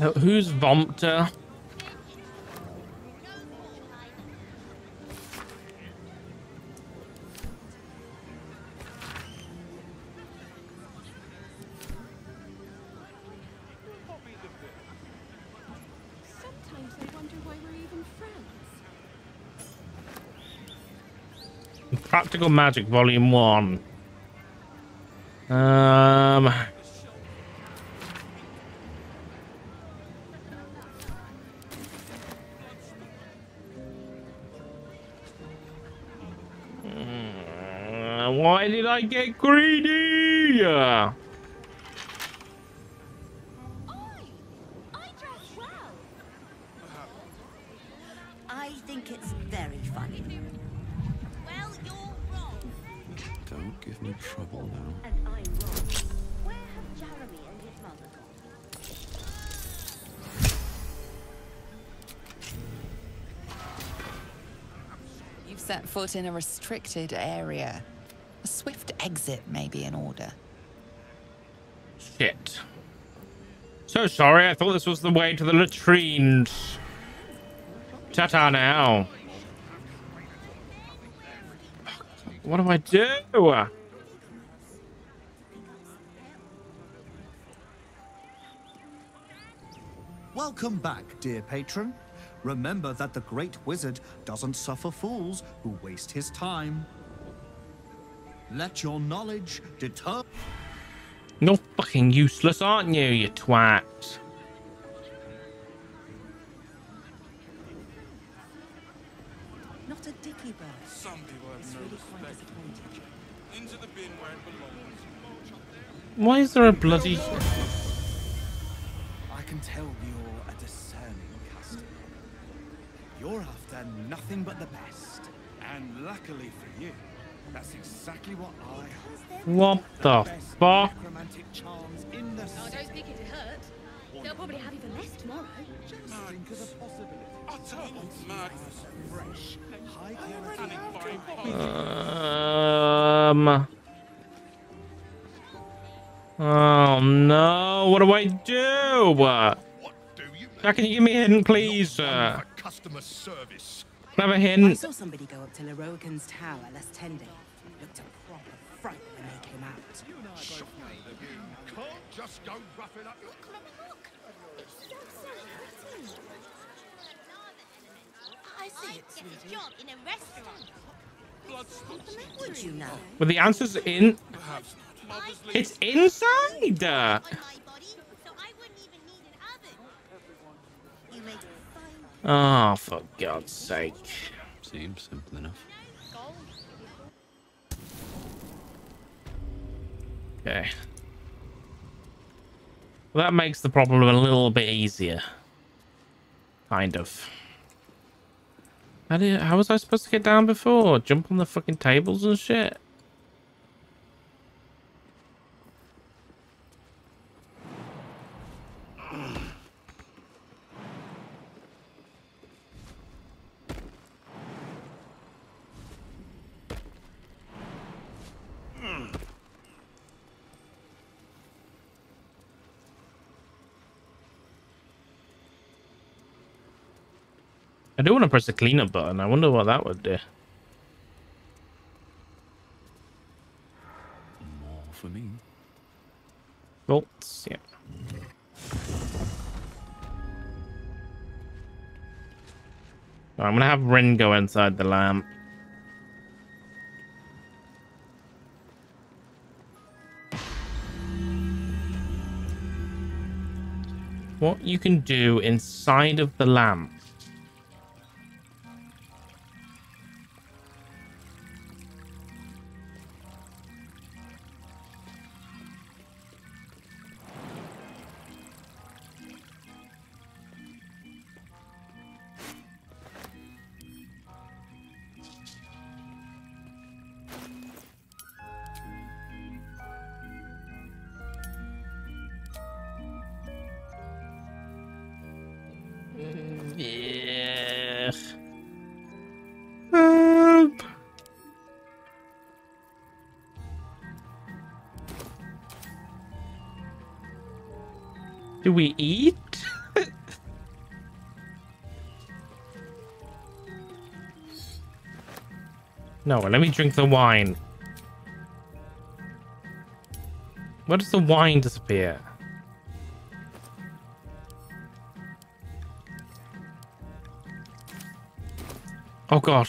Who's Vompter? Sometimes I wonder why we're even friends. Practical Magic Volume 1. Um... foot in a restricted area. A swift exit may be in order. shit. So sorry, I thought this was the way to the latrines. Ta-ta now. What do I do? Welcome back, dear patron. Remember that the great wizard doesn't suffer fools who waste his time. Let your knowledge deter. You're fucking useless, aren't you, you twat? Not a dicky bird. Some people have no really respect. Into the bin where it belongs. Why is there a bloody... I can tell you're a discerning customer. You're after nothing but the best. And luckily for you, that's exactly what I have. What the Best fuck? necromantic charms in the Oh, city. don't speak it to hurt. They'll probably have even less tomorrow. Think of the possibility. Utter madness. Fresh, high quality. Panic buying Um... Oh no, what do I do? What do you How can you give me a hint, please? Uh, for customer service? have a I hint. saw somebody go up to Lorroakan's tower last Tenday. Looked a proper fright when they came out. Can't just go roughing up. I see it, sweetie. job in a restaurant. Would you know? Well, the answer's in... Perhaps not. Mothers leave It's inside! On my body, so I wouldn't even need an oven. You make Oh, for God's sake. Seems simple enough. Okay. Well, that makes the problem a little bit easier. Kind of. How, did, how was I supposed to get down before? Jump on the fucking tables and shit? I do to press the cleanup button. I wonder what that would do. More for me. Bolts, yeah. I'm gonna have Ren go inside the lamp. What you can do inside of the lamp. No, let me drink the wine. Where does the wine disappear? Oh god.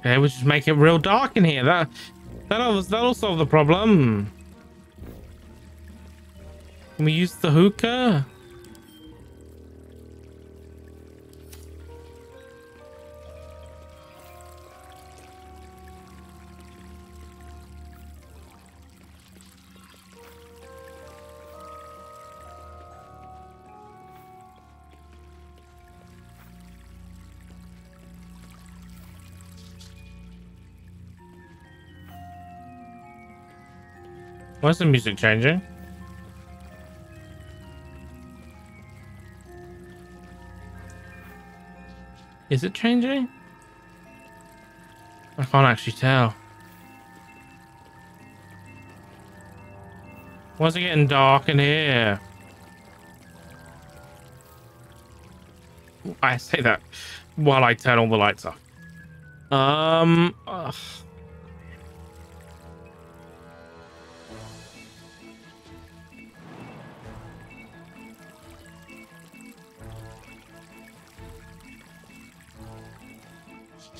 Okay, we just make it real dark in here. That that'll that'll solve the problem. Can we use the hookah? Why's the music changing? Is it changing? I can't actually tell. Why's it getting dark in here? I say that while I turn all the lights off. Um. ugh.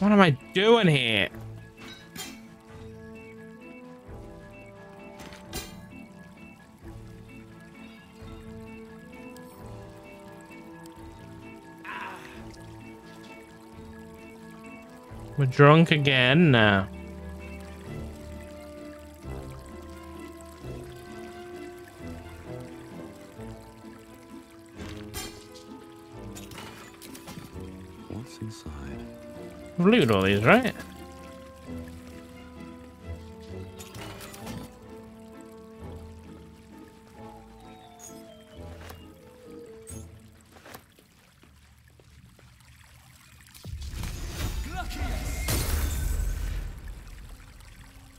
What am I doing here? We're drunk again now. What's inside? Look at all these, right?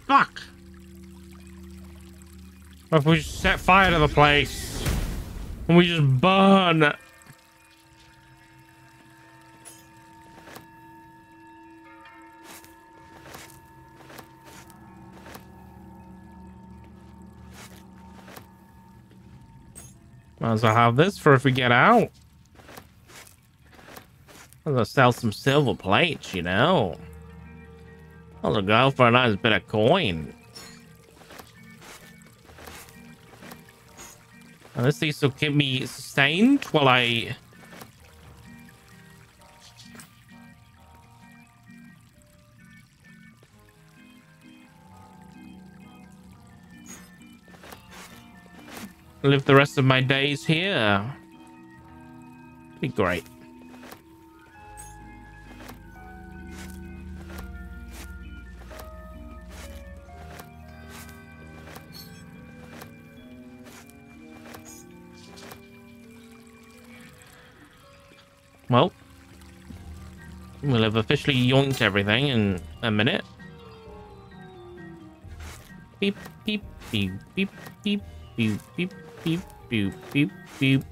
Fuck! What if we set fire to the place? And we just burn? Might as well have this for if we get out. I'm gonna sell some silver plates, you know. I'll go for a nice bit of coin. And this these will keep me sustained while I live the rest of my days here. Be great. Well, we'll have officially yoinked everything in a minute. Beep, beep, beep, beep, beep, beep, beep, beep, beep, beep, beep.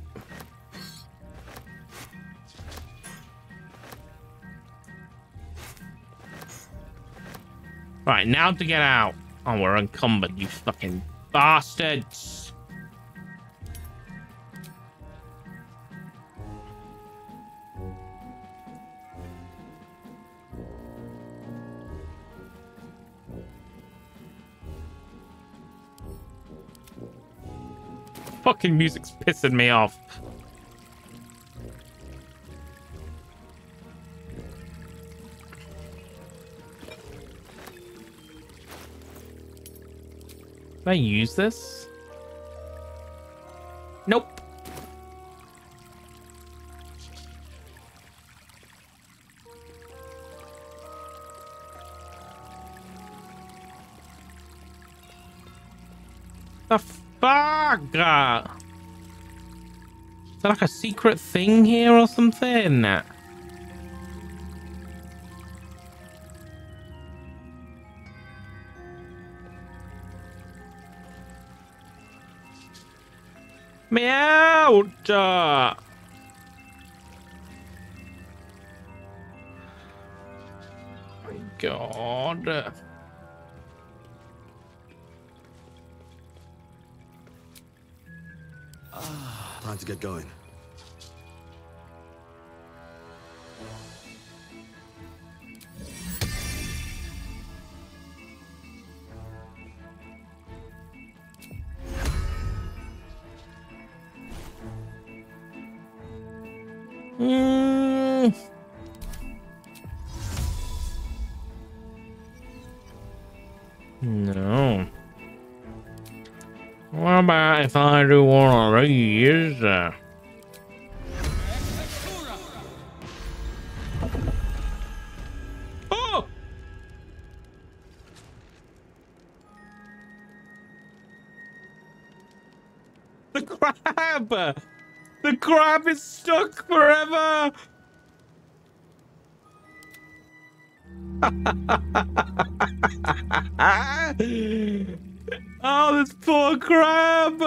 Right, now to get out. Oh, we're encumbered, you fucking bastards. Fucking music's pissing me off. Can I use this? Fuck? there like a secret thing here or something? Me out! To get going. Mm. No. What about if I do one of these? Uh, oh! The crab! The crab is stuck forever! oh, this poor crab!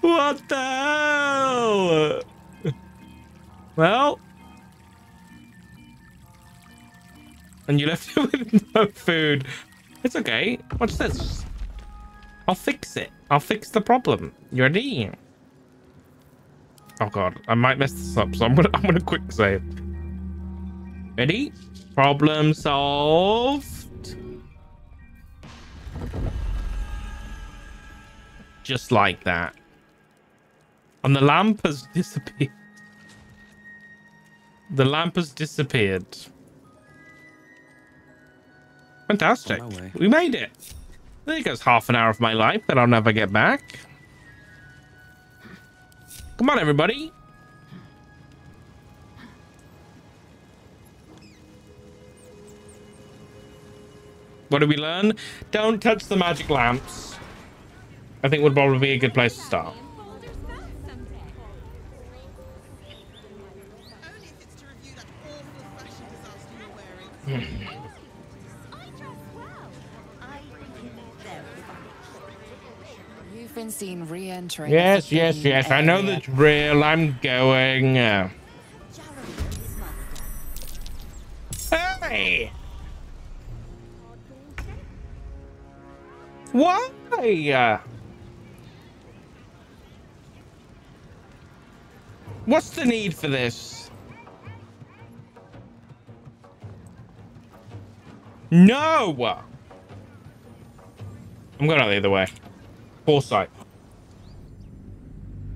what the hell? Well, and you left it with no food. It's okay. Watch this. I'll fix it. I'll fix the problem. You ready? Oh god, I might mess this up, so I'm gonna I'm gonna quick save. Ready? Problem solved. Just like that. And the lamp has disappeared. The lamp has disappeared. Fantastic. On my way. We made it. There goes half an hour of my life that I'll never get back. Come on, everybody. What did we learn? Don't touch the magic lamps. I think would probably be a good place to start. Boulder's back someday. Only if it's to review that awful fashion disaster you're wearing. I dress well. I think it's very funny. You've been seen re-entering. Yes, yes, yes. I know the drill. I'm going. uh, Uh, What's the need for this? No! I'm going out the other way. Foresight.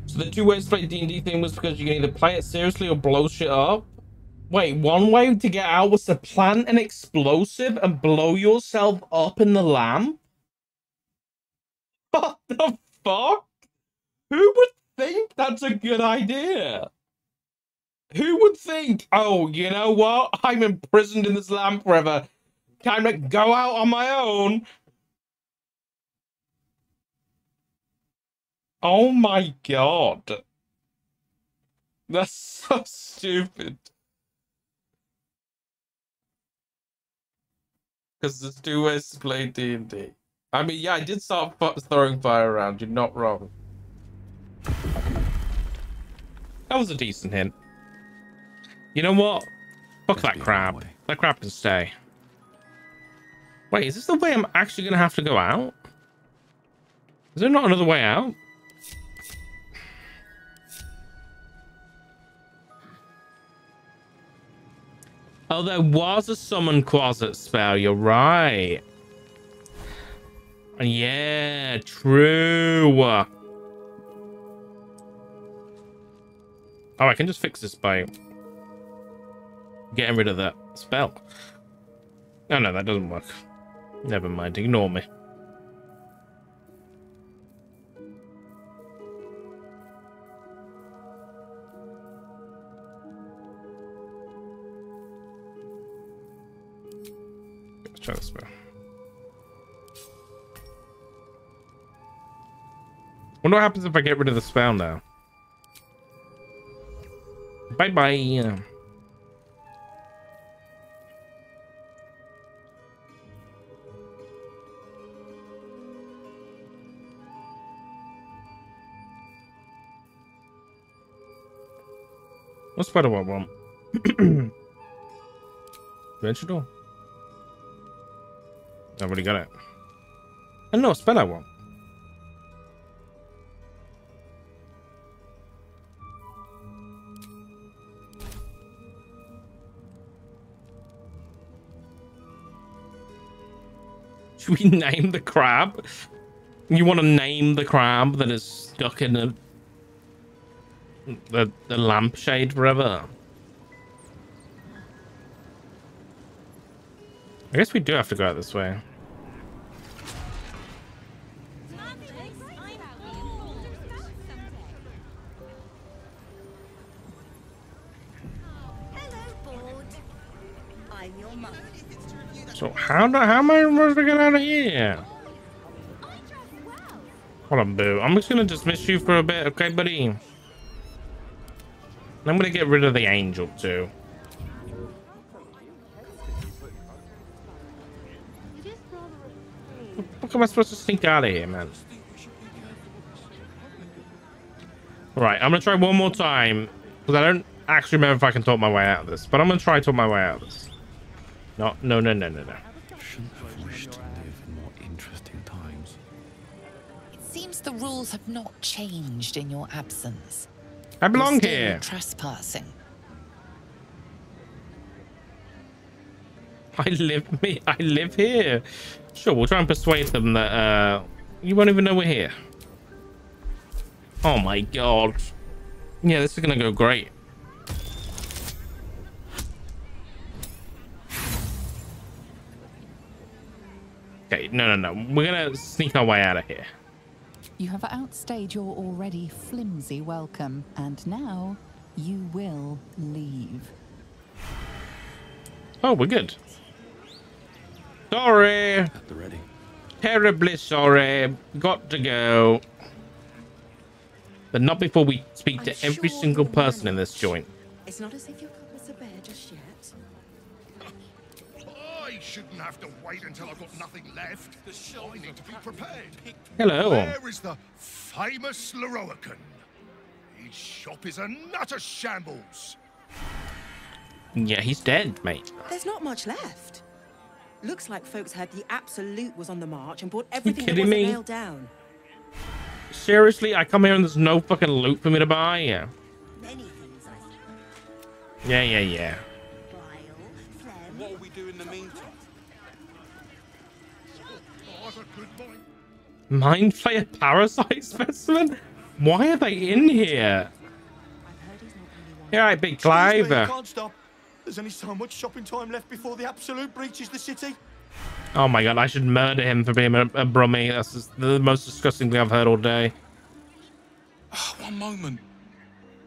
So the two ways to play D&D thing was because you can either play it seriously or blow shit up. Wait, one way to get out was to plant an explosive and blow yourself up in the lamp? What the fuck? Who would think that's a good idea? Who would think, oh, you know what? I'm imprisoned in this lamp forever. Time to go out on my own. Oh my god. That's so stupid. Because there's two ways to play D&D. I mean, yeah, I did start throwing fire around. You're not wrong. That was a decent hint. You know what? Fuck that crab. That crab can stay. Wait, is this the way I'm actually going to have to go out? Is there not another way out? Oh, there was a summon closet spell. You're right. Yeah, true. Oh, I can just fix this by getting rid of that spell. No, no, that doesn't work. Never mind. Ignore me. Wonder what happens if I get rid of the spell now. Bye bye. What spider web want? Vegetable? I've already got it. Oh, I know, spell I want. Should we name the crab? You want to name the crab that is stuck in the the, the lampshade forever? I guess we do have to go out this way. How do how am I supposed to get out of here? Hold on, boo. I'm just gonna dismiss you for a bit, okay, buddy? I'm gonna get rid of the angel too. What am I supposed to sneak out of here, man? Right, I'm gonna try one more time because I don't actually remember if I can talk my way out of this, but I'm gonna try to talk my way out of this. No, no, no, no, no, no. Shouldn't have wished to live in more interesting times. It seems the rules have not changed in your absence. I You're belong still here. Trespassing. I live me. I live here. Sure, we'll try and persuade them that uh, you won't even know we're here. Oh my god. Yeah, this is gonna go great. Okay, no, no, no. We're gonna sneak our way out of here. You have outstayed your already flimsy welcome, and now you will leave. Oh, we're good. Sorry. At the ready. Terribly sorry. Got to go. But not before we speak I'm to every sure single you'll person in this joint. It's not as if your shouldn't have to wait until I've got nothing left. I need to be prepared. Hello. Where is the famous Lorroakan? His shop is a nutter shambles. Yeah, he's dead, mate. There's not much left. Looks like folks heard the Absolute was on the march and bought everything that kidding wasn't me? nailed down. Seriously, I come here and there's no fucking loot for me to buy. Yeah, Many things I yeah, yeah. yeah. Mind flayer parasite specimen? Why are they in here? Yeah, right, big Clive. Me, can't stop. There's only so much shopping time left before the Absolute breaches the city. Oh my god, I should murder him for being a, a brummie. That's just the most disgusting thing I've heard all day. Ah, one moment.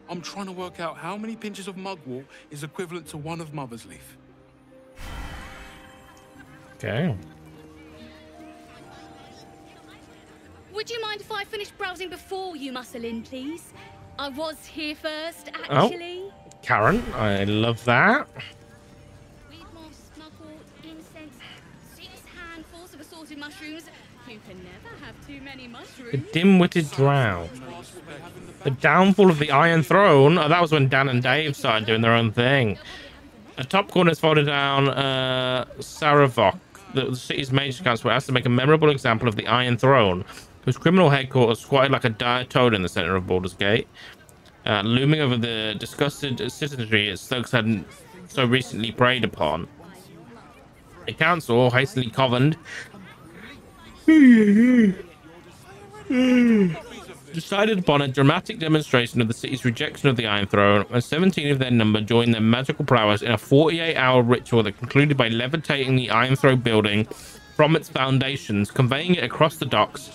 I'm trying to work out how many pinches of mugwort is equivalent to one of Mother's Leaf. Okay. Would you mind if I finished browsing before you muscle in, please? I was here first, actually. Oh. Karen, I love that. Weed moss, mugwort, incense, six handfuls of assorted mushrooms. You can never have too many The dim-witted drow. The downfall of the Iron Throne. Oh, that was when Dan and Dave started doing their own thing. The top corner is folded down. Uh, Sarevok, the, the city's major council, has to make a memorable example of the Iron Throne, whose criminal headquarters squatted like a dire toad in the center of Baldur's Gate. Uh, looming over the disgusted citizenry its thugs had so recently preyed upon. The council hastily convened decided upon a dramatic demonstration of the city's rejection of the Iron Throne, and 17 of their number joined their magical prowess in a 48-hour ritual that concluded by levitating the Iron Throne building from its foundations, conveying it across the docks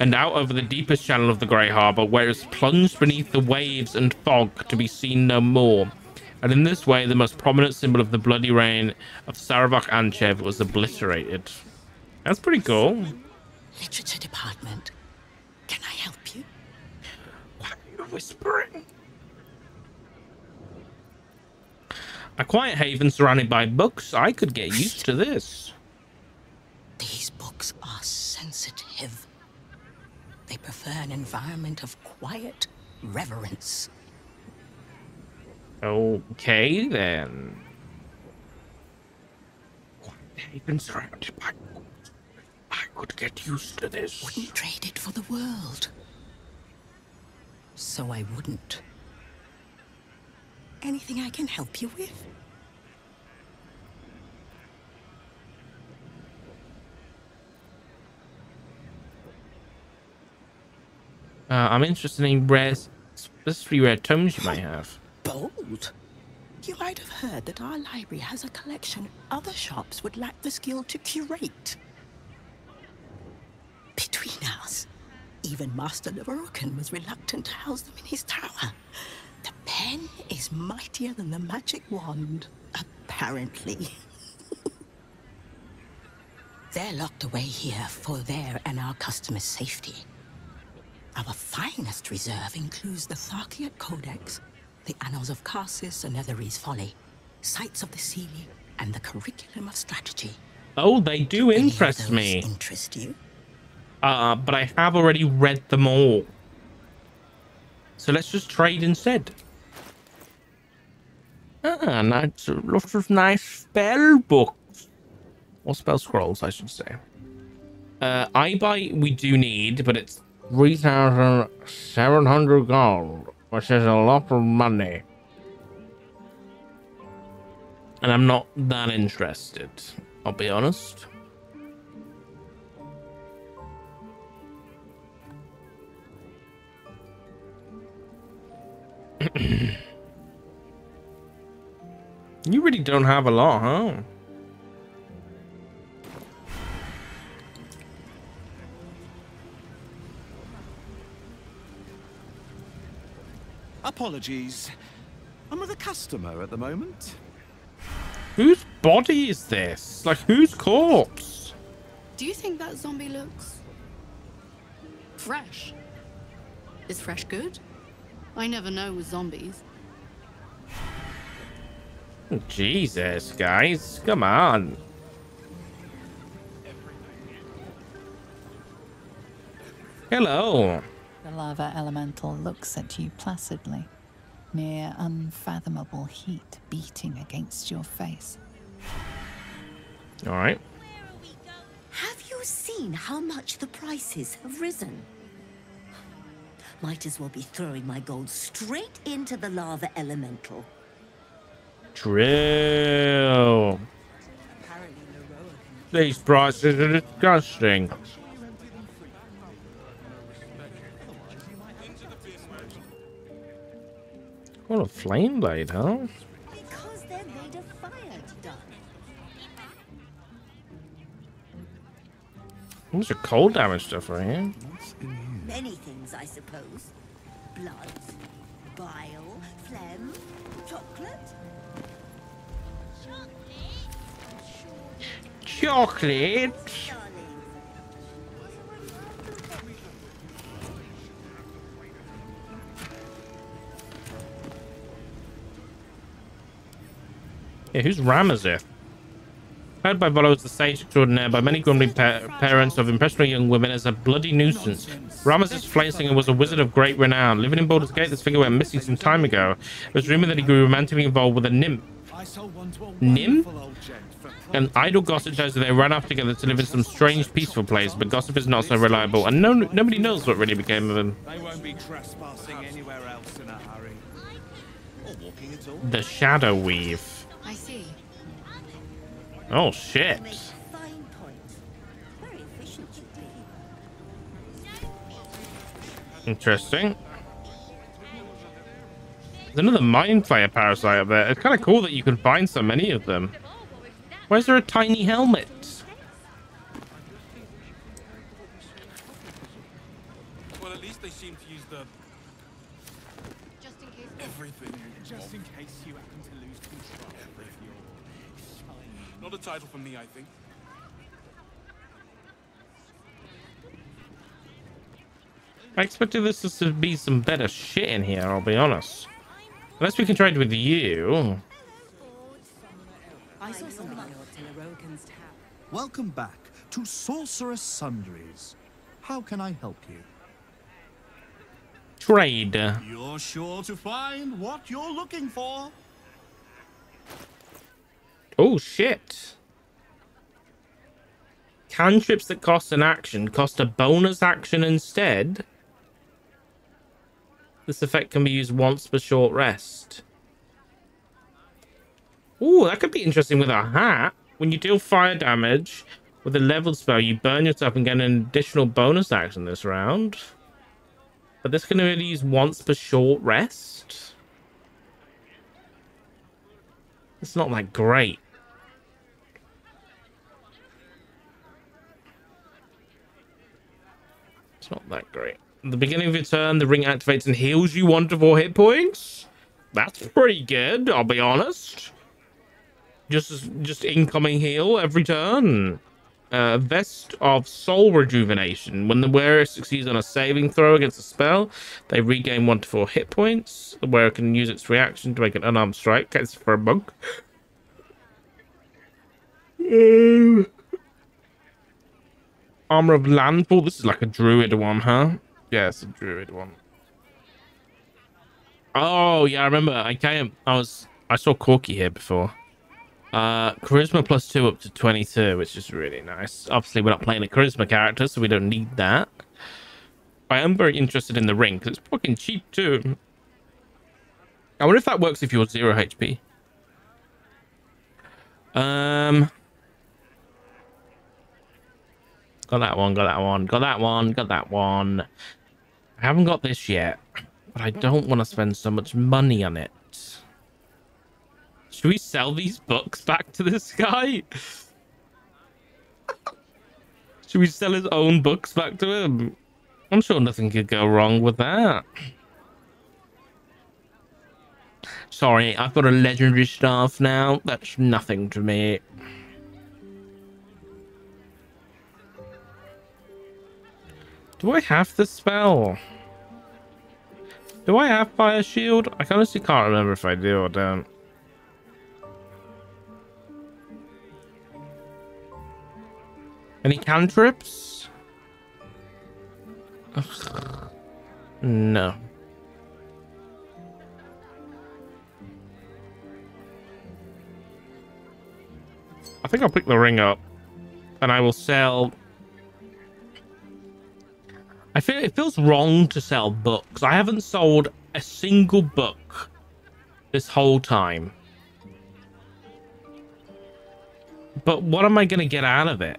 and out over the deepest channel of the Grey Harbour, where it was plunged beneath the waves and fog to be seen no more. And in this way, the most prominent symbol of the bloody reign of Sarevok Anchev was obliterated. That's pretty cool. Literature department. Can I help you? Why are you? whispering. A quiet haven surrounded by books. I could get used to this. These books are sensitive. They prefer an environment of quiet reverence. Okay, then. Haven surrounded by. I could get used to this. Wouldn't trade it for the world. So I wouldn't. Anything I can help you with? Uh, I'm interested in rare, specifically rare tomes you might have. Bold. You might have heard that our library has a collection other shops would lack the skill to curate. Between us, even Master Lorroakan was reluctant to house them in his tower. The pen is mightier than the magic wand, apparently. They're locked away here for their and our customers' safety. Our finest reserve includes the Tharchiate Codex, the Annals of Karsus and Netherese Folly, Sights of the Sealy, and the Curriculum of Strategy. Oh, they do interest me. Interest you? Uh, but I have already read them all. So let's just trade instead. Ah, nice, lots of nice spell books. Or spell scrolls, I should say. Uh, I buy we do need, but it's 3,700 gold, which is a lot of money. And I'm not that interested, I'll be honest. you really don't have a lot, huh? Apologies. I'm with a customer at the moment. Whose body is this? Like, whose corpse? Do you think that zombie looks fresh? Is fresh good? I never know with zombies. Jesus, guys, come on. Hello. The lava elemental looks at you placidly, mere unfathomable heat beating against your face. All right. Have you seen how much the prices have risen? Might as well be throwing my gold straight into the lava elemental. True. These prices are disgusting. What a flame blade, huh? Because they're made of fire, Dun. These are cold damage stuff right here. Many things, I suppose. Blood, bile, phlegm, chocolate. Chocolate. Yeah, who's Ramazith? Heard by Volo as the sage extraordinaire by many grumbling pa parents of impressionable young women as a bloody nuisance. Ramazith Flaysinger was a wizard of great renown. Living in Baldur's Gate, this figure went missing some time ago. It was rumored that he grew romantically involved with a nymph. Nymph? An idle gossip shows that they ran off together to live in some strange, peaceful place, but gossip is not so reliable, and no, nobody knows what really became of him. They won't be trespassing anywhere else in a hurry. Or walking at all. The Shadow Weave. I see. Oh, shit. Fine point. Very efficient, Interesting. There's another Mind Flayer parasite up there. It's kind of cool that you can find so many of them. Why is there a tiny helmet? Well, at least they seem to use the Just in case. everything. Just in case you happen to lose control of your Not a title for me, I think. I expected this to be some better shit in here, I'll be honest. Unless we can trade with you. I saw something odd to Lorroakan's tower. Welcome back to Sorcerous Sundries. How can I help you? Trade. You're sure to find what you're looking for. Oh, shit. Cantrips that cost an action cost a bonus action instead. This effect can be used once per short rest. Ooh, that could be interesting with a hat. When you deal fire damage with a level spell, you burn yourself and get an additional bonus action this round. But this can only use once per short rest. It's not that great. It's not that great. The beginning of your turn, the ring activates and heals you one to four hit points. That's pretty good, I'll be honest. Just just incoming heal every turn. Uh, Vest of Soul Rejuvenation. When the wearer succeeds on a saving throw against a spell, they regain one to four hit points. The wearer can use its reaction to make an unarmed strike. It's for a monk. Um, Armor of Landfall. This is like a druid one, huh? Yeah, it's a druid one. Oh yeah, I remember. I came. I was. I saw Corky here before. Uh, charisma plus two up to 22, which is really nice. Obviously, we're not playing a charisma character, so we don't need that. I am very interested in the ring because it's fucking cheap too. I wonder if that works if you're zero HP. Um, got that one, got that one, got that one, got that one. I haven't got this yet, but I don't want to spend so much money on it. Should we sell these books back to this guy? Should we sell his own books back to him? I'm sure nothing could go wrong with that. Sorry, I've got a legendary staff now. That's nothing to me. Do I have the spell? Do I have Fire Shield? I honestly can't remember if I do or don't. Any cantrips? Ugh. No. I think I'll pick the ring up and I will sell. I feel it feels wrong to sell books. I haven't sold a single book this whole time. But what am I going to get out of it?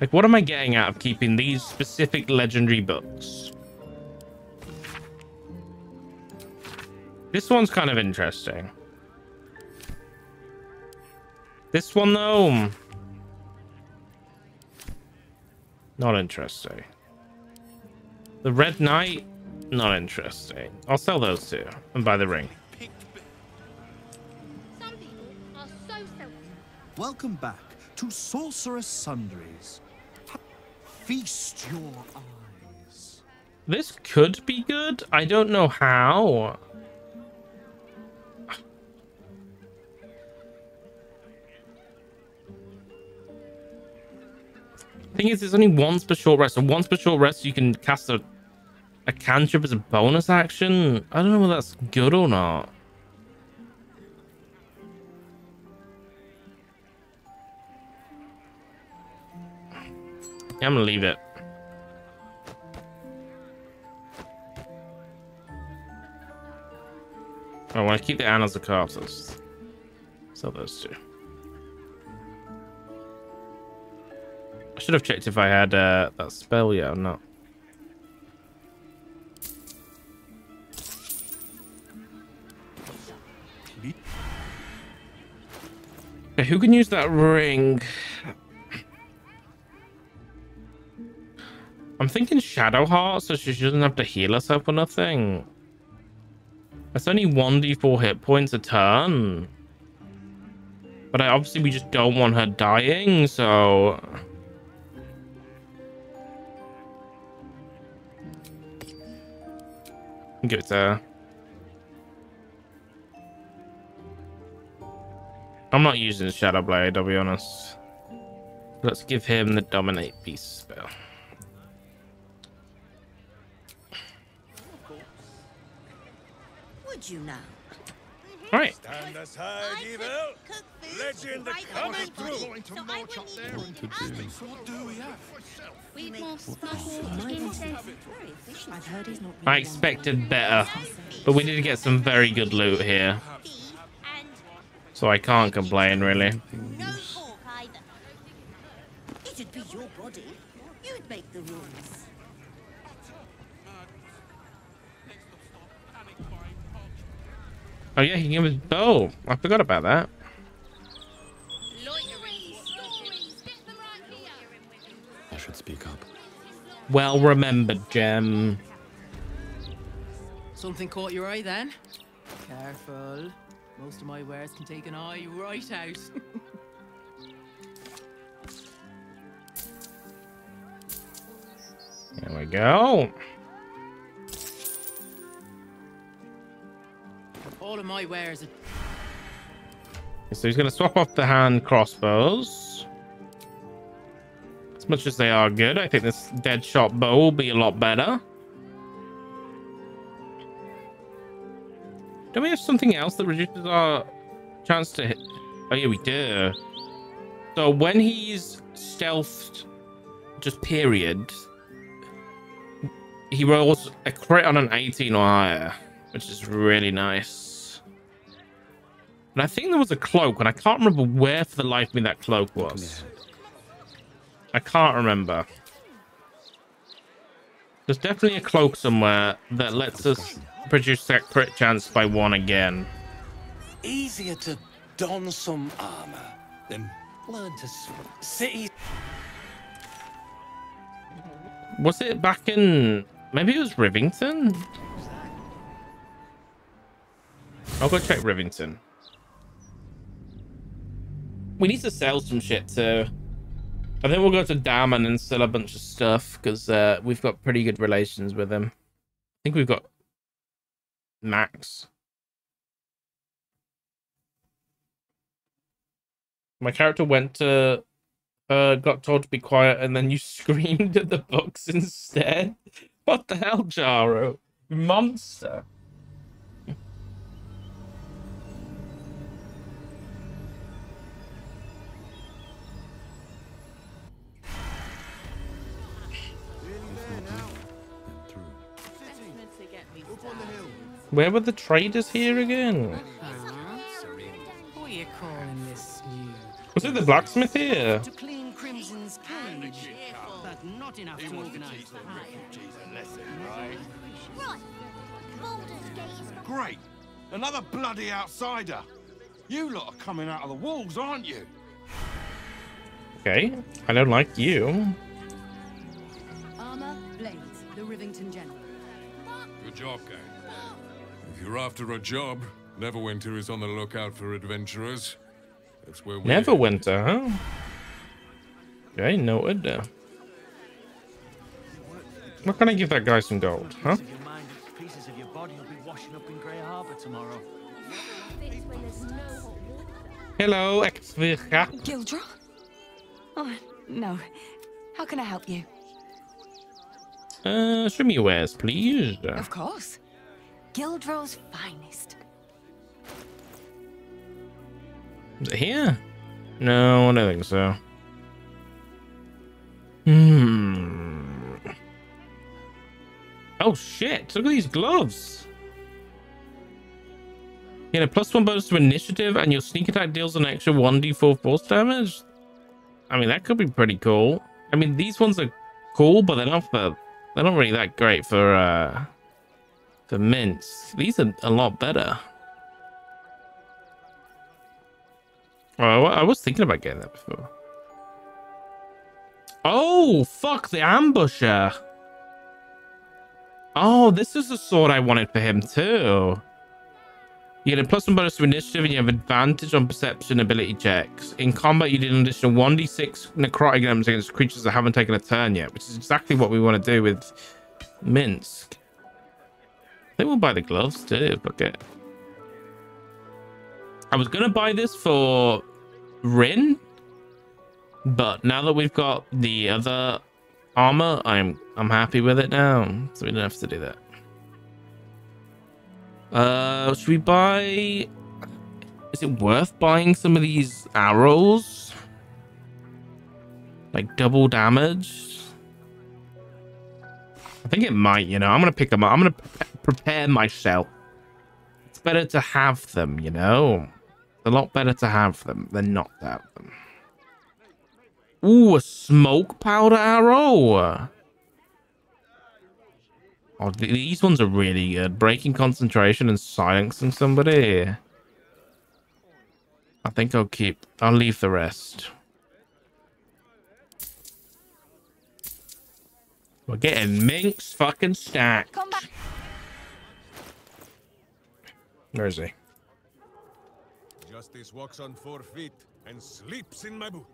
Like, what am I getting out of keeping these specific legendary books? This one's kind of interesting. This one, though... Not interesting. The Red Knight? Not interesting. I'll sell those two and buy the ring. Some people are so. Welcome back to Sorcerous Sundries. Feast your eyes. This could be good. I don't know how. Thing is, it's only once per short rest. So once per short rest, you can cast a, a cantrip as a bonus action. I don't know whether that's good or not. Yeah, I'm gonna leave it. Oh, I want to keep the Annals of Karsus. Sell those two. I should have checked if I had uh, that spell yet or not. Okay, who can use that ring? I'm thinking Shadowheart, so she doesn't have to heal herself or nothing. That's only 1d4 hit points a turn. But I, obviously we just don't want her dying, so... Give it to her. I'm not using Shadow Blade, I'll be honest. Let's give him the Dominate Beast spell. Would you now? Right. Stand aside, evil. Legend coming through. So I wouldn't even need an oven. What do we have? We'd more smuggled incense. I've heard he's not I expected better, but we did get some very good loot here. So I can't complain, really. No pork either. It'd be your body. You'd make the rules. Oh yeah, he can give his bow. I forgot about that. Speak up. Well remembered, Gem. Something caught your eye then? Careful. Most of my wares can take an eye right out. There we go. All of my wares are So he's going to swap off the hand crossbows. As much as they are good, I think this Deadshot bow will be a lot better. Don't we have something else that reduces our chance to hit? Oh yeah, we do. So when he's stealthed, just period, he rolls a crit on an 18 or higher, which is really nice. And I think there was a cloak, and I can't remember where for the life of me that cloak was. I can't remember. There's definitely a cloak somewhere that lets us produce that crit chance by one again. Easier to don some armor than learn to sit. Was it back in... Maybe it was Rivington? I'll go check Rivington. We need to sell some shit too. I think we'll go to Dammon and sell a bunch of stuff because uh, we've got pretty good relations with him. I think we've got Max. My character went to, uh, got told to be quiet, and then you screamed at the books instead. What the hell, Jaro? Monster. Where were the traders here again? What are you calling this new? Was it the blacksmith here? To clean Crimson's cage, but not enough to organize the Right. Right. Baldur's Gate is Great. Another bloody outsider. You lot are coming out of the walls, aren't you? Okay, I don't like you. Armor, blades, the Rivington General. Good job, gang. If you're after a job, Neverwinter is on the lookout for adventurers. That's where we Neverwinter, huh? Okay, noted. Uh, What can I give that guy some gold, huh? Your mind, pieces of your body will be washing up in Grey Harbour tomorrow. Hello, Exvirga. Gildra? Oh, no. How can I help you? Uh, show me your wares, please. Of course. Gildro's finest. Is it here? No, I don't think so. Hmm. Oh shit! Look at these gloves. You Get a plus one bonus to initiative, and your sneak attack deals an extra one d4 force damage. I mean, that could be pretty cool. I mean, these ones are cool, but they're not for, they're not really that great for uh for mints. These are a lot better. Oh, I I was thinking about getting that before. Oh, fuck, the ambusher. Oh, this is the sword I wanted for him too. You get a plus one bonus to initiative and you have advantage on perception ability checks. In combat, you did an additional 1d6 necrotic damage against creatures that haven't taken a turn yet, which is exactly what we want to do with Minsc. I think we'll buy the gloves too. Look at. I was gonna buy this for Rin, but now that we've got the other armor, I'm I'm happy with it now, so we don't have to do that. Uh, should we buy? Is it worth buying some of these arrows? Like double damage? I think it might, you know. I'm to pick them up. I'm pre prepare myself. It's better to have them, you know. It's a lot better to have them than not to have them. Ooh, a smoke powder arrow. Oh, these ones are really good. Breaking concentration and silencing somebody. I think I'll keep... I'll leave the rest. We're getting Minsc fucking stack. Where is he? Justice walks on four feet and sleeps in my boot.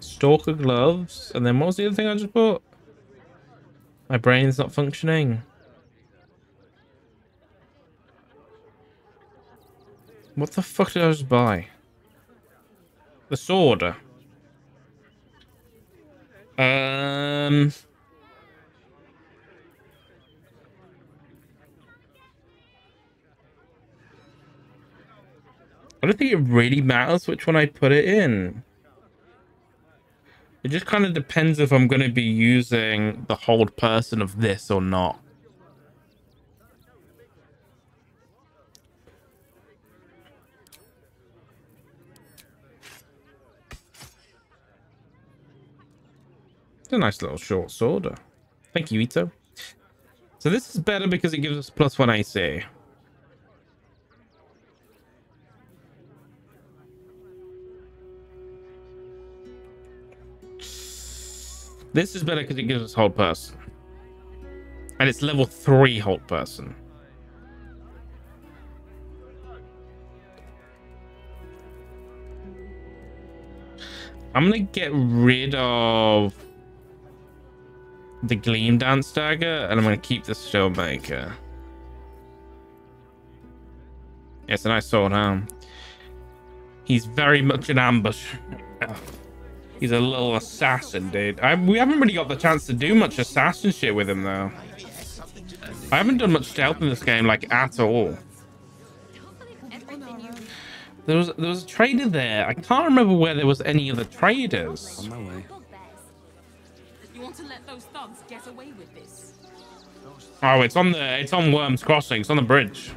Stalker gloves. And then what was the other thing I just bought? My brain's not functioning. What the fuck did I just buy? The sword. Um... I don't think it really matters which one I put it in. It just kind of depends if I'm going to be using the hold person of this or not. It's a nice little short sword. Thank you, Ito. So this is better because it gives us plus one AC. This is better because it gives us hold person. And it's level 3 hold person. I'm going to get rid of the Gleam Dance Dagger and I'm going to keep the Steelmaker. It's a nice sword, huh? He's very much an ambush. He's a little assassin, dude. I, we haven't really got the chance to do much assassin shit with him, though. I haven't done much stealth in this game, like, at all. There was there was a trader there. I can't remember where there was any other traders. On my way. Want to let those thugs get away with this? Oh, it's on the it's on Wyrm's Crossing. It's on the bridge.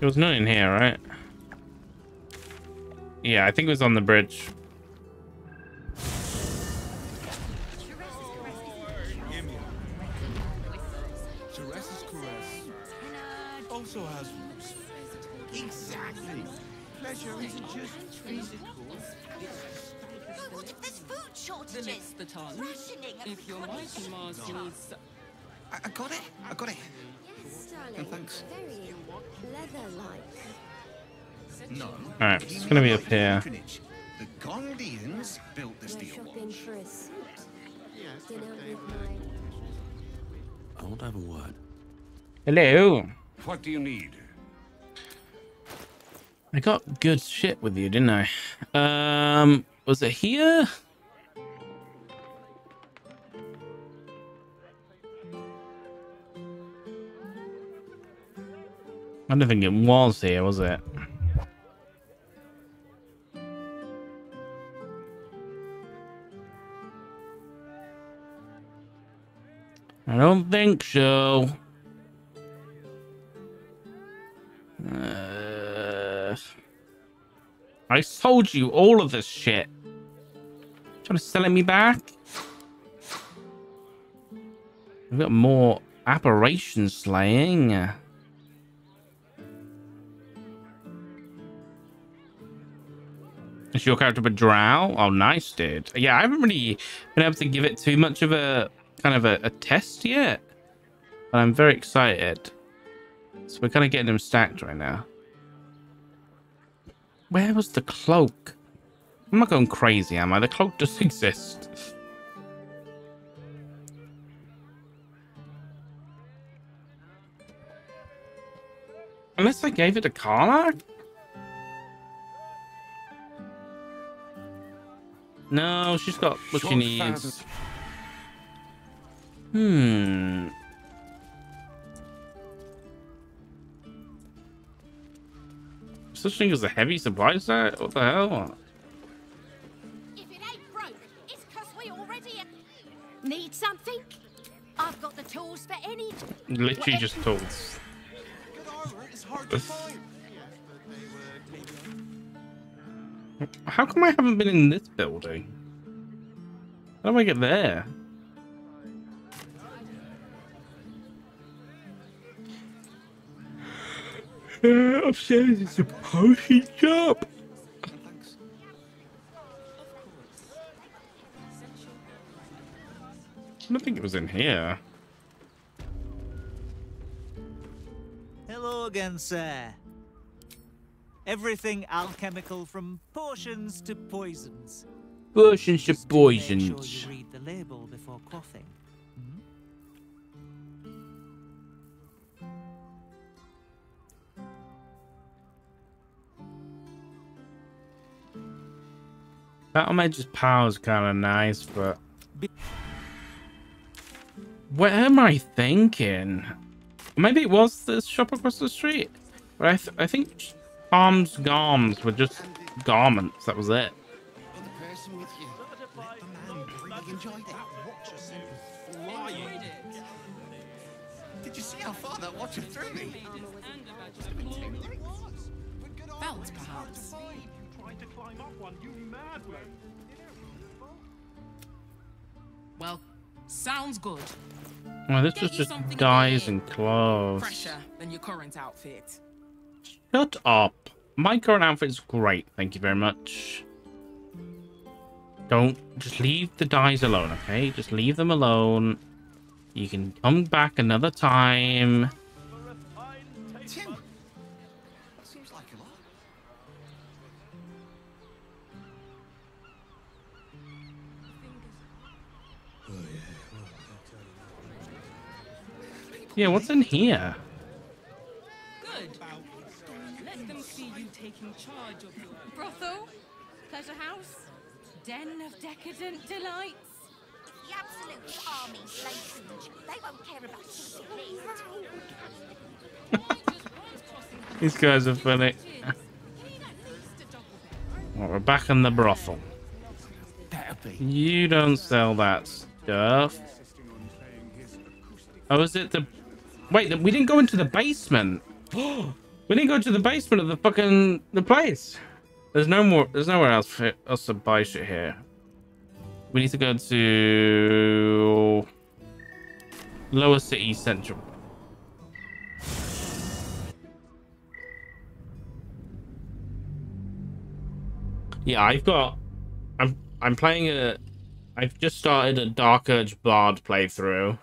There was none in here, right? Yeah, I think it was on the bridge. The tongue. Rationing and If your mighty Mars needs... I, I got it. I got it. Yes, darling. And thanks. Very leather-like. No. Alright, it's gonna be up here. The Gondians built the steel shopping watch. for a suit. Dinner with my... I want to have a word. Hello. What do you need? I got good shit with you, didn't I? Um, was it here? I don't think it was here, was it? I don't think so. Uh, I sold you all of this shit. Trying to sell it me back? We've got more aberration slaying. Your character a drow? Oh, nice, dude. Yeah, I haven't really been able to give it too much of a kind of a, a test yet. But I'm very excited. So we're kind of getting them stacked right now. Where was the cloak? I'm not going crazy, am I? The cloak does exist. Unless I gave it to Carla? No, she's got what she needs. Hmm. Such thing as a heavy supply set? What the hell? If it ain't broke, it's 'cause we already need something. I've got the tools for any. Literally just tools. How come I haven't been in this building? How do I get there? Uh, upstairs is a potion shop. I don't think it was in here. Hello again, sir. Everything alchemical from potions to poisons. Potions to Just do make sure poisons. you read the label before quaffing. Battle Mage's power is kind of nice, but... What am I thinking? Maybe it was this shop across the street. But I, th I think arms garms were just garments. That was it. Did you see how far that watcher threw me? Belt, perhaps. Well, sounds good. Well, this Get was just guys and clothes. Fresher than your current outfit. Shut up. My current is great. Thank you very much. Don't just leave the dyes alone, okay? Just leave them alone. You can come back another time. Yeah, what's in here? Good. Let them see you taking charge of your brothel, pleasure house, den of decadent delights. The absolute army slay. They won't care about keeping. These guys are funny. Well, we're back in the brothel. You don't sell that stuff. Oh, is it the... Wait, we didn't go into the basement. we didn't go to the basement of the fucking... the place. There's no more... There's nowhere else for us to buy shit here. We need to go to... Lower City Central. Yeah, I've got. I'm I'm playing a. I've just started a Dark Urge Bard playthrough,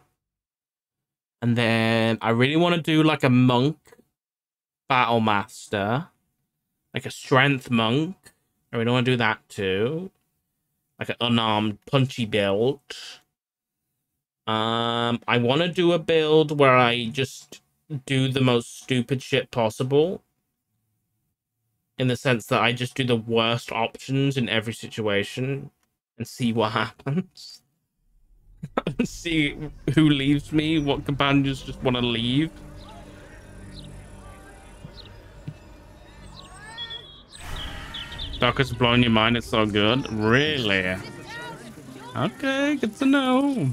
and then I really want to do like a monk battle master, like a strength monk. I really want to do that too, like an unarmed punchy build. Um, I want to do a build where I just do the most stupid shit possible in the sense that I just do the worst options in every situation and see what happens. see who leaves me, what companions just want to leave. Darkest blowing your mind, it's so good. Really? Okay, good to know.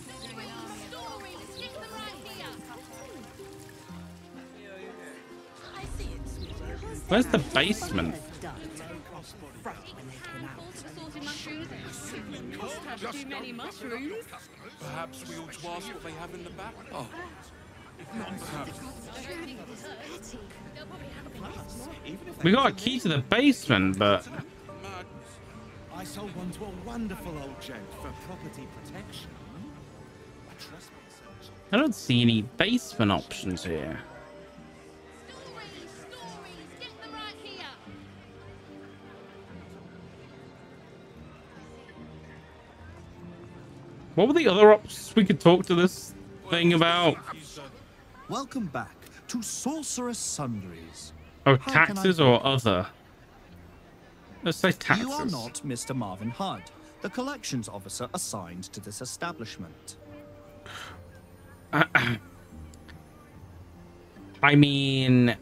Where's the basement? Assorted mushrooms. Must have too many mushrooms. Perhaps we ought to ask what they have in the back. Oh. We got a key to the basement, but sold one to a wonderful old gent for property protection. I don't see any basement options here. What were the other options we could talk to this thing about? Welcome back to Sorcerous Sundries. Oh, I taxes or other? Let's say taxes. You are not Mr. Marvin Hudd, the collections officer assigned to this establishment. I mean,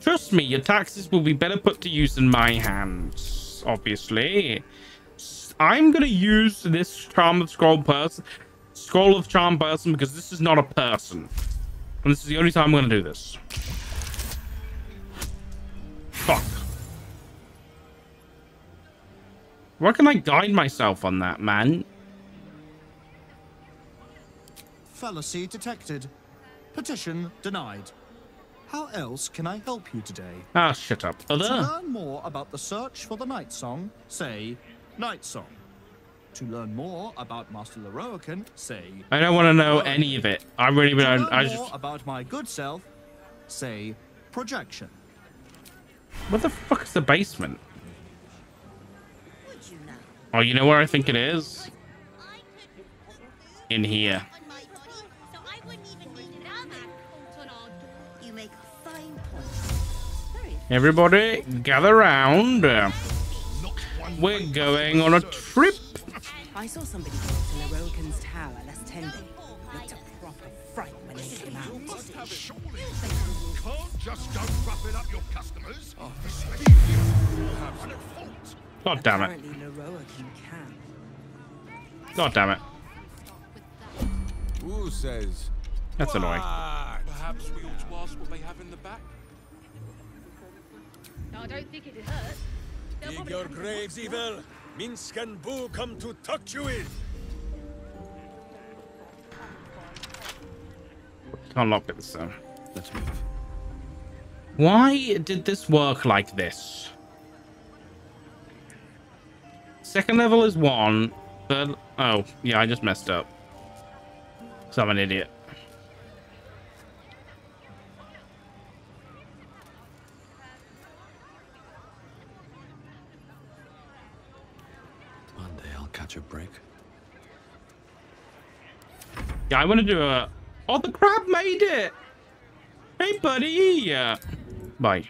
trust me, your taxes will be better put to use in my hands. Obviously, I'm gonna use this charm of scroll person, scroll of charm person because this is not a person, and this is the only time I'm gonna do this. Fuck. Where can I guide myself on that, man? Fallacy detected. Petition denied. How else can I help you today? Ah, shut up. To learn more about the search for the Night Song, say Night Song. To learn more about Master Lorroakan, say I don't want to know any of it. I really To don't. learn I more just. about my good self, say projection. What the fuck is the basement? Oh, you know where I think it is? In here. You make a fine point. Very Everybody, gather round. We're going on a trip. I saw somebody go to Lorroakan's tower last ten days. Looked a proper fright when they came out. Can't just go roughing up your customers. Oh, Perhaps at fault. God damn it. Apparently Lorroakan can. God damn it. Who says? That's annoying. Perhaps we ought to ask what they have in the back. No, I don't think it'd hurt. Dig your graves, evil. Minsc and Boo come to touch you in. Can't lock it so. Let's move. Why did this work like this? Second level is one. Third. Oh, yeah, I just messed up. So I'm an idiot. One day I'll catch a break. Yeah, I want to do a. Oh, the crab made it. Hey, buddy. Bye.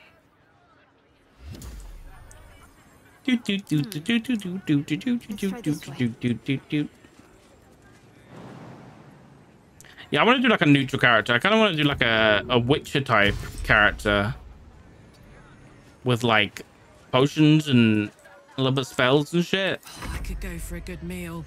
Yeah, I want to do like a neutral character. I kind of want to do like a, a Witcher type character with like potions and a little bit spells and shit. Oh, I could go for a good meal.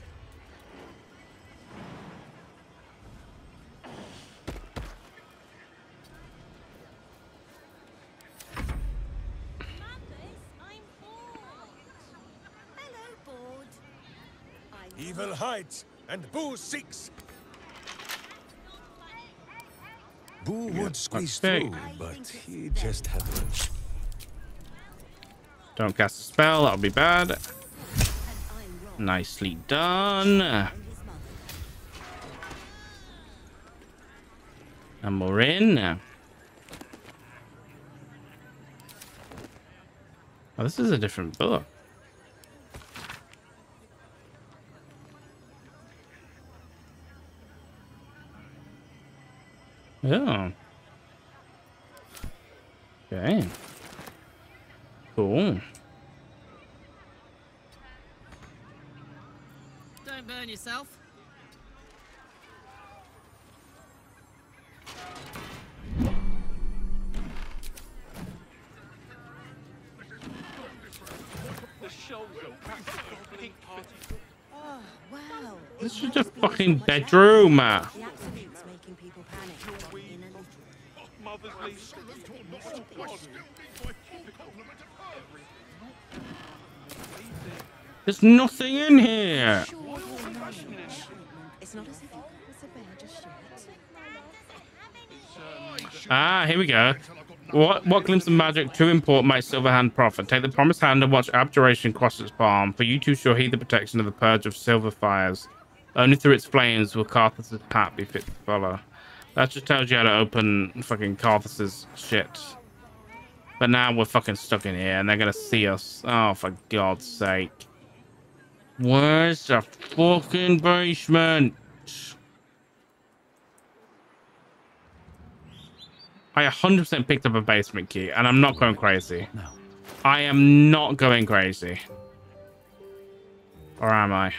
Evil hides and Boo seeks. Boo would squeeze through, but he just had lunch. Don't cast a spell, that'll be bad. Nicely done. And we're in. Oh, this is a different book. Oh. Okay. Cool. Don't burn yourself. The show will pink party. Oh, wow. This is just a fucking bedroom. The absolute's making people panic. In a little. Mother's leave. There's nothing in here. Ah, here we go. What what glimpse of magic too important might Silverhand profit? Take the promised hand and watch abjuration cross its palm. For you too shall heed the protection of the purge of silver fires. Only through its flames will Karsus' path be fit to follow. That just tells you how to open fucking Karsus' shit. But now we're fucking stuck in here and they're gonna see us. Oh, for God's sake. Where's the fucking basement? I 100% picked up a basement key and I'm not going crazy. No. I am not going crazy. Or am I?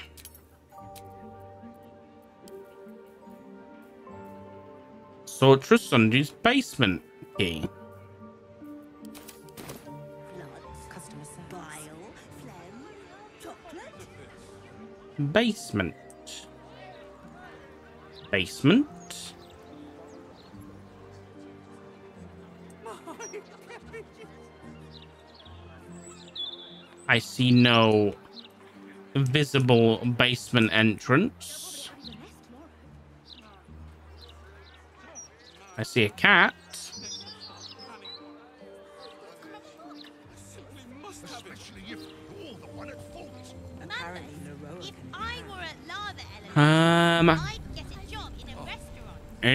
Sorcerous Sundries basement key. Basement. Basement. I see no visible basement entrance. I see a cat.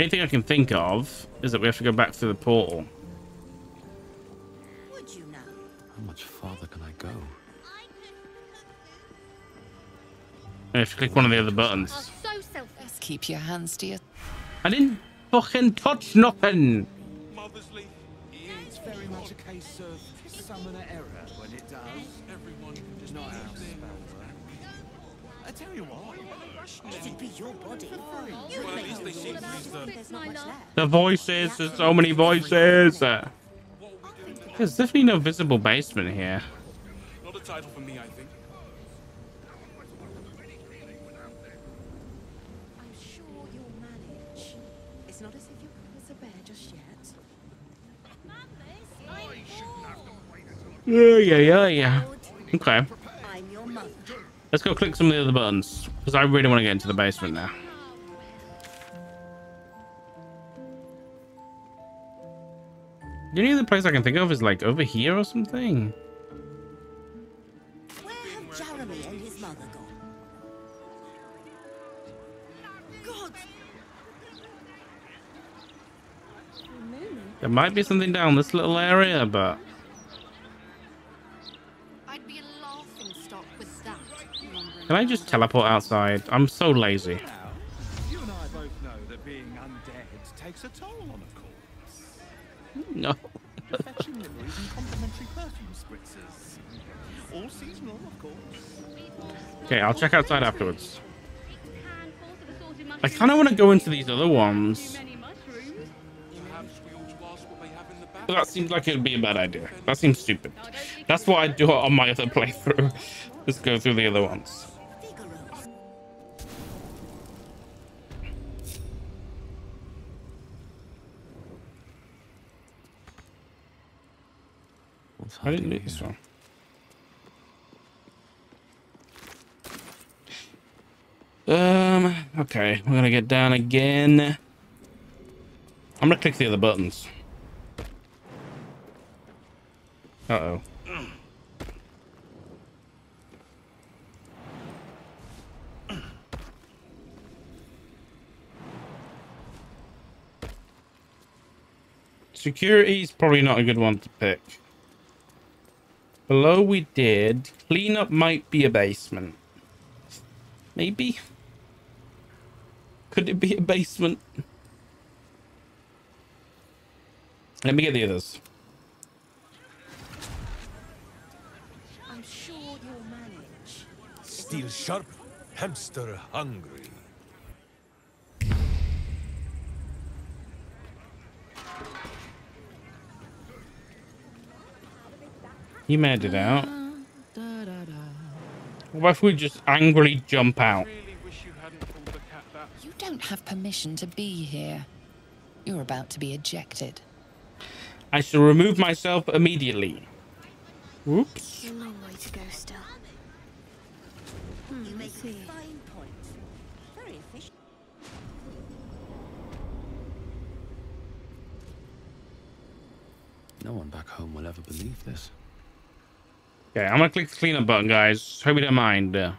Anything I can think of is that we have to go back through the portal. How much farther can I go? I have to click one of the other buttons. Just keep your hands to your... I didn't fucking touch nothing. Mothersley, it's very much a case of summoner error when it does. Everyone can just not our spell work. I tell you what, it'd be your body. You Well, at least they seem pleased that There's not much left. The voices, there's so many voices. There's definitely no visible basement here. Not a title for me, I think. I'm sure you'll manage. It's not as if you're as a bear just yet. Yeah, yeah, yeah, yeah. Okay. I'm your mother. Let's go click some of the other buttons. Because I really want to get into the basement now. The only other place I can think of is like over here or something. Where have Jeremy and his mother gone? God! There might be something down this little area, but can I just teleport outside? I'm so lazy. You and I both know that being undead takes a toll on a corpse. No. Fetching liveries and complimentary perfume spritzers. All seasonal, of course. Okay, I'll check outside afterwards. I kind of want to go into these other ones. But that seems like it would be a bad idea. That seems stupid. That's what I do it on my other playthrough. Let's go through the other ones. I didn't do this one. Um, okay, we're gonna get down again. I'm gonna click the other buttons. Uh-oh. Security is probably not a good one to pick. Below we did. Cleanup might be a basement. Maybe. Could it be a basement? Let me get the others. I'm sure you'll manage. Steel sharp, hamster hungry. He made it out. What if we just angrily jump out? You don't have permission to be here. You're about to be ejected. I shall remove myself immediately. Whoops. A long way to go still. Hmm, you make a fine point. Very efficient. No one back home will ever believe this. Okay, I'm gonna click the cleanup button, guys. Hope you don't mind. Uh,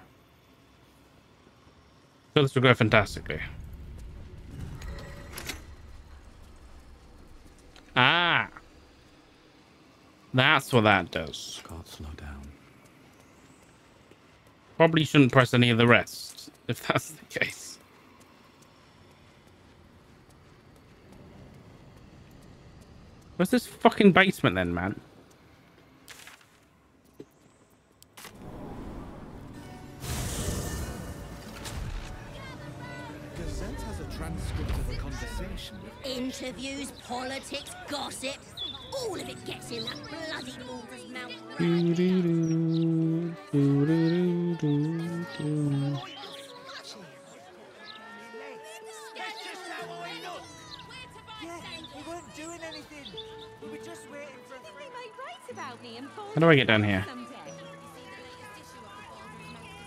so this will go fantastically. Ah. That's what that does. Can't slow down. Probably shouldn't press any of the rest, if that's the case. Where's this fucking basement then, man? Conversation. Interviews, politics, gossip. All of it gets in that bloody Baldur's mouth. Doo-doo-doo, doo-doo-doo-doo. Yeah, we weren't doing anything. We were just waiting for. They might write about me and How do I get down here?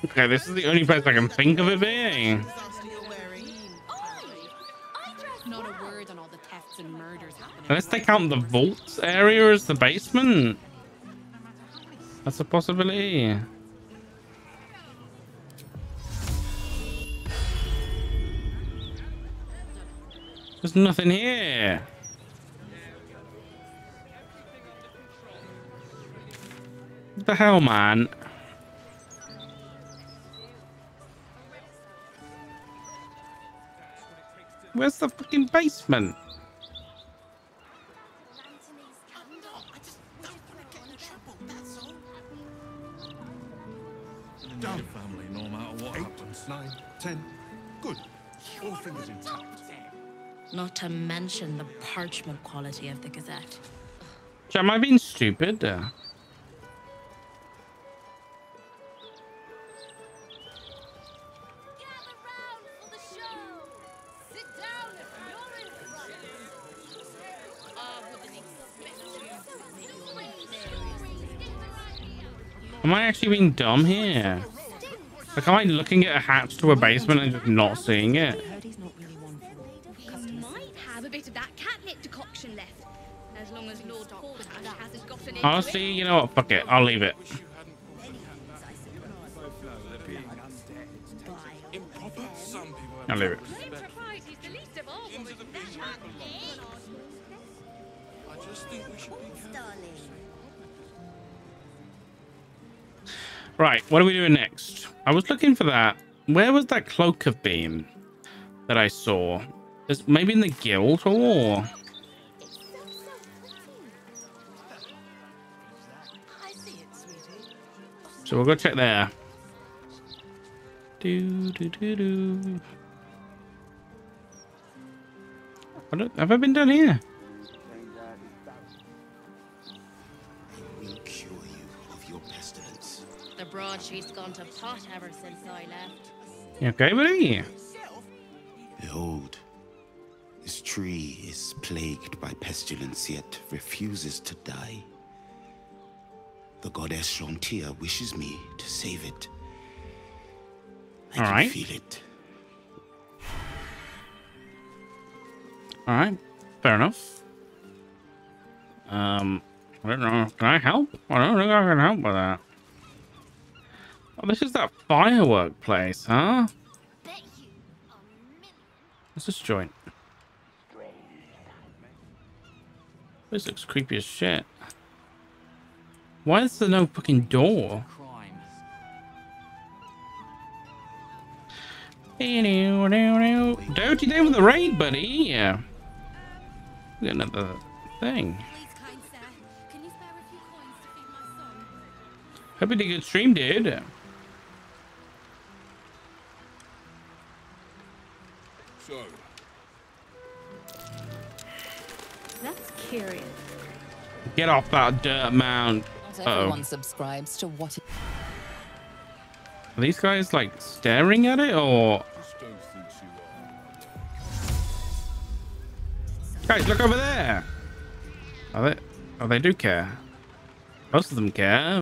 Okay, this is the only place I can think of it being. Unless they count the vault area as the basement. That's a possibility. There's nothing here. What the hell, man? Where's the fucking basement? Not to mention the parchment quality of the Gazette. Am I being stupid? Uh, Am I actually being dumb here? Like, am I looking at a hatch to a basement and just not seeing it? Honestly, you know what? Fuck it. I'll leave it. I'll leave it. Right, what are we doing next? I was looking for that. Where was that cloak of beam that I saw? Is maybe in the guild or? So we'll go check there. Do do do do. I don't, have I been down here? will cure you of your pestilence. The broadsheet's gone to pot ever since I left. You okay, buddy? Behold, this tree is plagued by pestilence, yet refuses to die. The goddess Chauntea wishes me to save it. I All can right. feel it. All right, fair enough. Um, I don't know. Can I help? I don't think I can help with that. Oh, this is that firework place, huh? What's this joint? This looks creepy as shit. Why is there no fucking door? Don't you down with the raid, buddy? Yeah. Got another thing. Hope you did a good stream, dude. So, That's curious. Get off that dirt mound. Not Uh-oh. everyone subscribes to what. Are these guys like staring at it or? Guys, look over there. Are they? Oh, they do care. Most of them care.